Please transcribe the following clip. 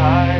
Scratch